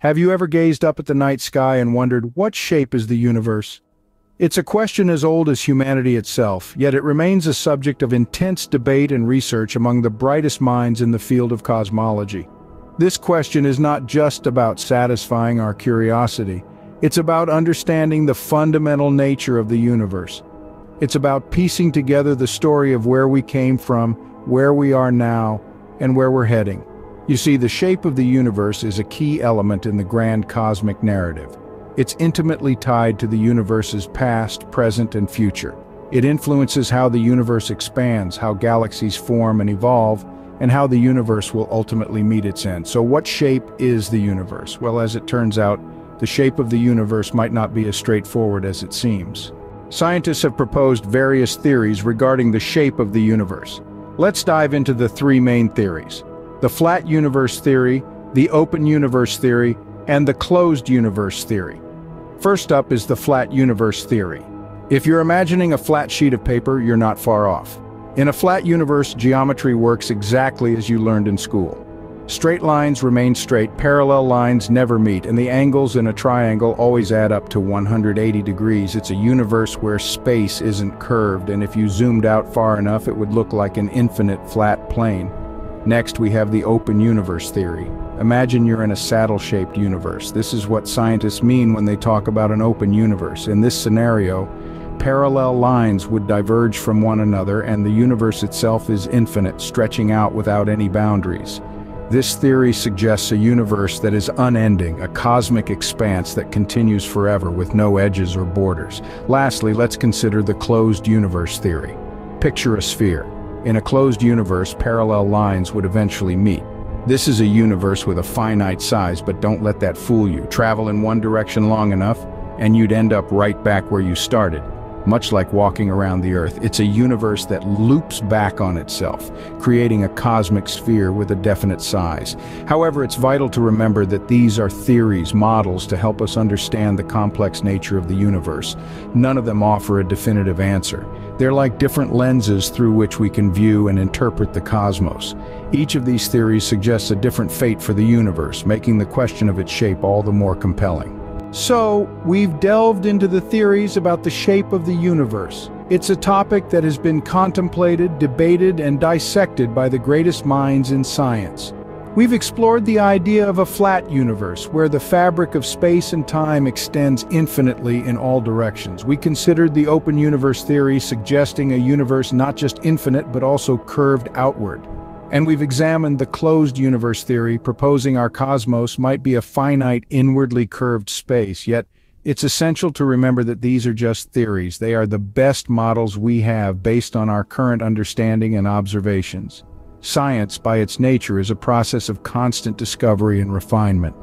Have you ever gazed up at the night sky and wondered what shape is the universe? It's a question as old as humanity itself, yet it remains a subject of intense debate and research among the brightest minds in the field of cosmology. This question is not just about satisfying our curiosity, it's about understanding the fundamental nature of the universe. It's about piecing together the story of where we came from, where we are now, and where we're heading. You see, the shape of the universe is a key element in the grand cosmic narrative. It's intimately tied to the universe's past, present, and future. It influences how the universe expands, how galaxies form and evolve, and how the universe will ultimately meet its end. So what shape is the universe? Well, as it turns out, the shape of the universe might not be as straightforward as it seems. Scientists have proposed various theories regarding the shape of the universe. Let's dive into the three main theories the flat universe theory, the open universe theory, and the closed universe theory. First up is the flat universe theory. If you're imagining a flat sheet of paper, you're not far off. In a flat universe, geometry works exactly as you learned in school. Straight lines remain straight, parallel lines never meet, and the angles in a triangle always add up to 180 degrees. It's a universe where space isn't curved, and if you zoomed out far enough, it would look like an infinite flat plane. Next, we have the open universe theory. Imagine you're in a saddle-shaped universe. This is what scientists mean when they talk about an open universe. In this scenario, parallel lines would diverge from one another and the universe itself is infinite, stretching out without any boundaries. This theory suggests a universe that is unending, a cosmic expanse that continues forever with no edges or borders. Lastly, let's consider the closed universe theory. Picture a sphere. In a closed universe, parallel lines would eventually meet. This is a universe with a finite size, but don't let that fool you. Travel in one direction long enough, and you'd end up right back where you started much like walking around the Earth. It's a universe that loops back on itself, creating a cosmic sphere with a definite size. However, it's vital to remember that these are theories, models to help us understand the complex nature of the universe. None of them offer a definitive answer. They're like different lenses through which we can view and interpret the cosmos. Each of these theories suggests a different fate for the universe, making the question of its shape all the more compelling. So, we've delved into the theories about the shape of the universe. It's a topic that has been contemplated, debated, and dissected by the greatest minds in science. We've explored the idea of a flat universe, where the fabric of space and time extends infinitely in all directions. We considered the open universe theory suggesting a universe not just infinite but also curved outward. And we've examined the closed universe theory, proposing our cosmos might be a finite, inwardly curved space, yet it's essential to remember that these are just theories. They are the best models we have based on our current understanding and observations. Science, by its nature, is a process of constant discovery and refinement.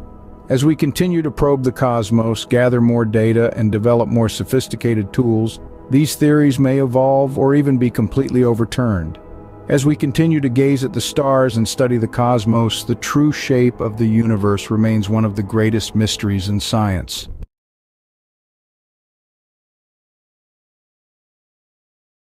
As we continue to probe the cosmos, gather more data, and develop more sophisticated tools, these theories may evolve or even be completely overturned. As we continue to gaze at the stars and study the cosmos, the true shape of the universe remains one of the greatest mysteries in science.